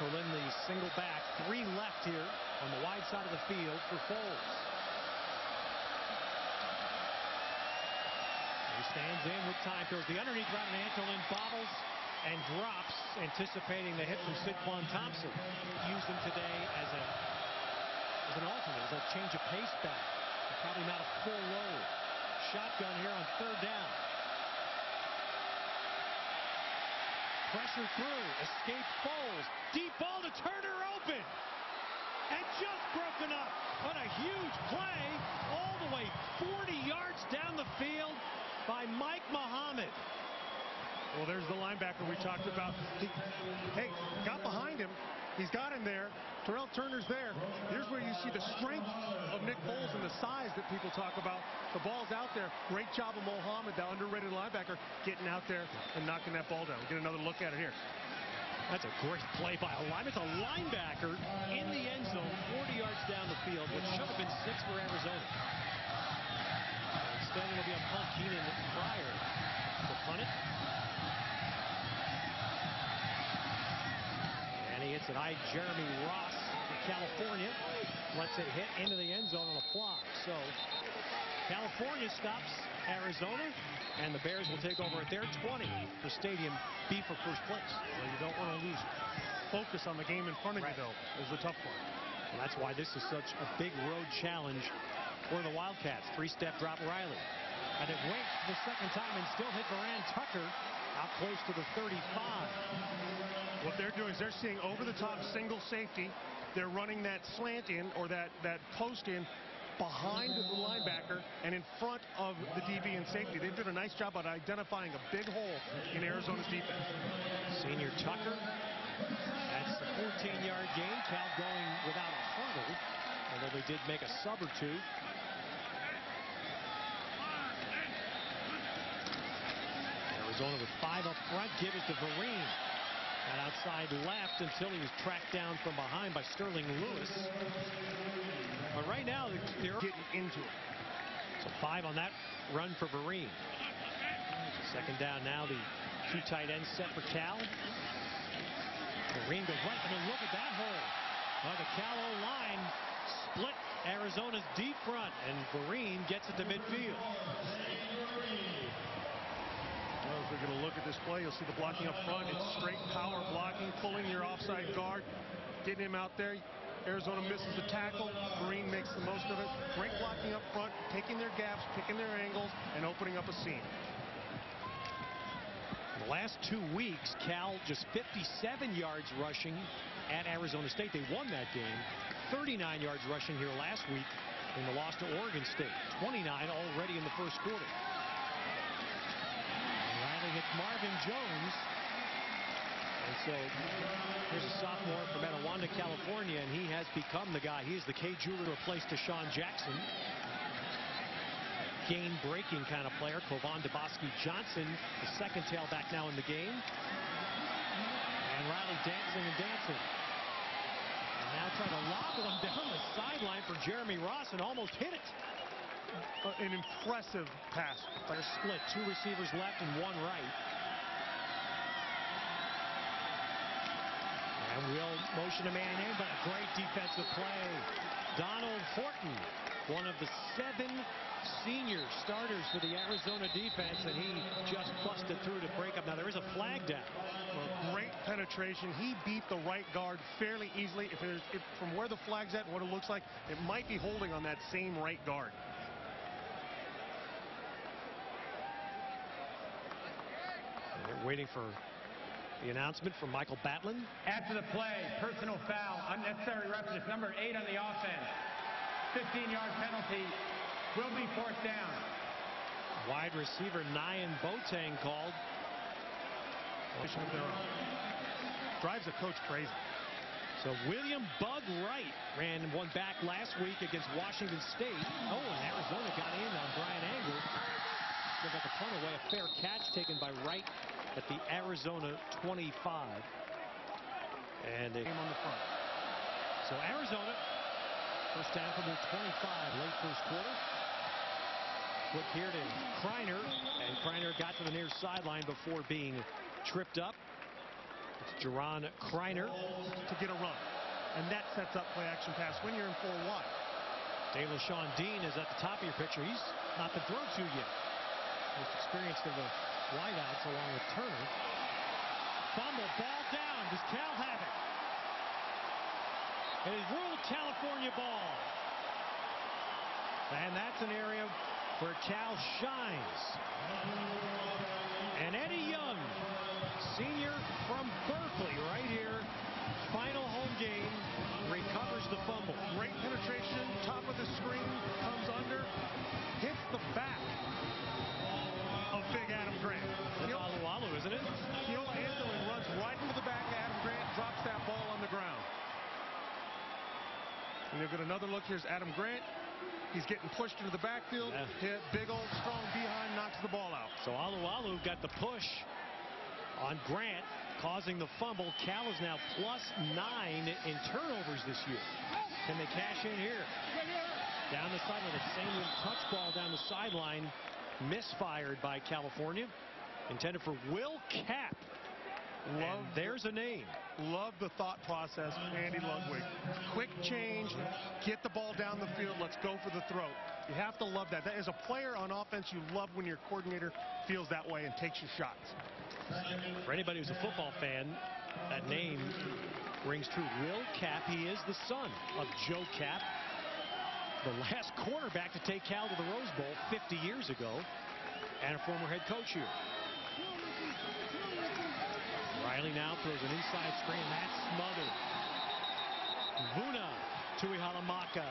Antolin, the single back. Three left here on the wide side of the field for Foles. He stands in with time, throws the underneath route, and Antolin bobbles and drops, anticipating the hit from Syd'Quan Thompson. Used him today as a as an alternate, as a change of pace back. Probably not a full load. Shotgun here on third down. Pressure through. Escape Foles. Deep ball to Turner open. And just broken up. What a huge play. All the way 40 yards down the field by Mike Mohamed. Well, there's the linebacker we talked about. He, hey, got behind him. He's got him there. Terrell Turner's there. Here's where you see the strength of Nick Foles and the size people talk about. The ball's out there. Great job of Mohamed, the underrated linebacker, getting out there and knocking that ball down. we Get another look at it here. That's a great play by a linebacker. It's a linebacker in the end zone, 40 yards down the field, which should have been six for Arizona. Instead, it'll be a punt. Keenyn Crier to punt it. And he hits it high. Jeremy California lets it hit into the end zone on a fly. So California stops Arizona, and the Bears will take over at their 20 for Stadium B for first place. Well, you don't want to lose focus on the game in front of Right. you, though, is the tough part. And that's why this is such a big road challenge for the Wildcats. Three-step drop Riley. And it went the second time and still hit Verran Tucker out close to the 35. What they're doing is they're seeing over-the-top single safety. They're running that slant in or that, that post in behind the linebacker and in front of the DB and safety. They've done a nice job at identifying a big hole in Arizona's defense. Senior Tucker. That's a 14-yard gain. Cal going without a hurdle, although they did make a sub or two. Arizona with five up front. Give it to Vereen. Outside left until he was tracked down from behind by Sterling Lewis. But right now, they're Getting into it. so five on that run for Vereen. Second down now, the two tight ends set for Cal. Vereen goes right, and then look at that hole. Oh, the Cal line split Arizona's deep front, and Vereen gets it to midfield. We're going to look at this play, you'll see the blocking up front. It's straight power blocking, pulling your offside guard, getting him out there. Arizona misses the tackle. Vereen makes the most of it. Great blocking up front, taking their gaps, picking their angles, and opening up a seam. The last two weeks, Cal just 57 yards rushing at Arizona State. They won that game. 39 yards rushing here last week in the loss to Oregon State. 29 already in the first quarter. Hits Marvin Jones. And so here's a sophomore from Etiwanda, California, and he has become the guy. He is the K. Jeweler to replace DeSean Jackson game breaking kind of player. Kovan Deboski Johnson, the second tailback now in the game. And Riley dancing and dancing. And now trying to lob one down the sideline for Jeremy Ross and almost hit it. An impressive pass. They're split. Two receivers left and one right. And will motion a man in, but a great defensive play. Donald Horton, one of the seven senior starters for the Arizona defense, and he just busted through to break up. Now there is a flag down. Well, great penetration. He beat the right guard fairly easily. If, if from where the flag's at and what it looks like, it might be holding on that same right guard. They're waiting for the announcement from Michael Batlin. After the play, personal foul, unnecessary roughness, number eight on the offense. 15-yard penalty will be fourth down. Wide receiver Nyan Boateng called. Position of their. Drives a coach crazy. So William Bug Wright ran one back last week against Washington State. Oh, and Arizona got in on Bryan Anger. They got the punt away, a fair catch taken by Wright at the Arizona 25. And they came on the front. So Arizona, first down from their 25, late first quarter. Look here to Kreiner, and Kreiner got to the near sideline before being tripped up. It's Jerron Kreiner to get a run. And that sets up play action pass when you're in four wide. Delashaun Dean is at the top of your picture. He's not been thrown to yet. Most experienced of the wideouts along with Turner. Fumble, ball down. Does Cal have it? It is ruled California ball. And that's an area where Cal shines. And Eddie Young, senior from Berkeley, right here, final home game, And you'll get another look. Here's Adam Grant. He's getting pushed into the backfield. Yeah. Hit big old strong behind, knocks the ball out. So Alualu got the push on Grant, causing the fumble. Cal is now plus nine in turnovers this year. Can they cash in here? Down the sideline, the same touch ball down the sideline, misfired by California. Intended for Will Kapp. Love And there's a name. Love the thought process from Andy Ludwig. Quick change, get the ball down the field, let's go for the throat. You have to love that. that. As a player on offense, you love when your coordinator feels that way and takes your shots. For anybody who's a football fan, that name rings true. Will Kapp, he is the son of Joe Kapp, the last quarterback to take Cal to the Rose Bowl 50 years ago, and a former head coach here. Riley now throws an inside screen. That's smothered. Vuna Tuihalamaka